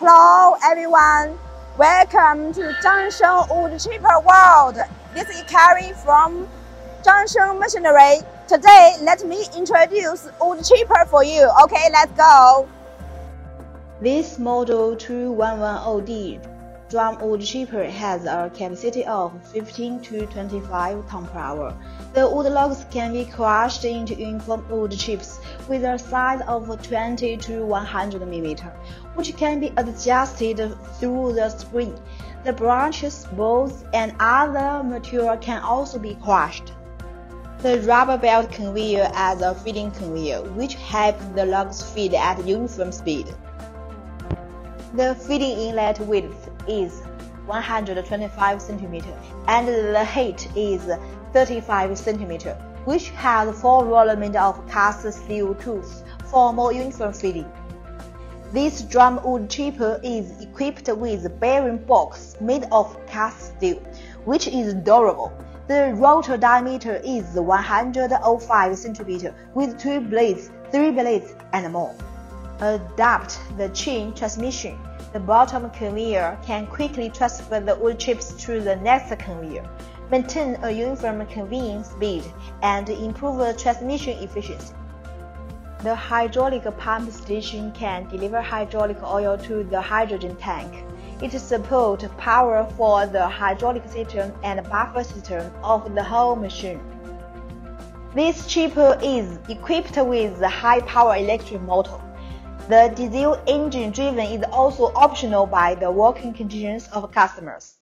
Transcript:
Hello everyone, welcome to Zhangsheng Wood Chipper World. This is Carrie from Zhangsheng Machinery. Today, let me introduce wood chipper for you. Okay, let's go. This model 2110D drum wood chipper has a capacity of 15 to 25 ton per hour. The wood logs can be crushed into uniform wood chips with a size of 20 to 100 mm, which can be adjusted through the spring. The branches, bolts, and other material can also be crushed. The rubber belt conveyor as a feeding conveyor, which helps the logs feed at uniform speed. The feeding inlet width is 125 cm and the height is 35 cm, which has four made of cast steel tools for more uniform feeding. This drum wood chipper is equipped with bearing box made of cast steel, which is durable. The rotor diameter is 105 cm with two blades, three blades, and more. Adapt the chain transmission. The bottom conveyor can quickly transfer the wood chips to the next conveyor, maintain a uniform conveying speed, and improve the transmission efficiency. The hydraulic pump station can deliver hydraulic oil to the hydrogen tank. It supports power for the hydraulic system and buffer system of the whole machine. This chipper is equipped with a high-power electric motor. The diesel engine driven is also optional by the working conditions of customers.